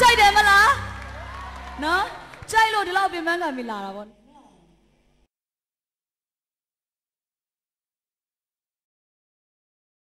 ကြိုက်တယ်မလားနော်ကြိုက်လို့ဒီလောက်ပြင်ပန်းခံပြီးလာတာဗော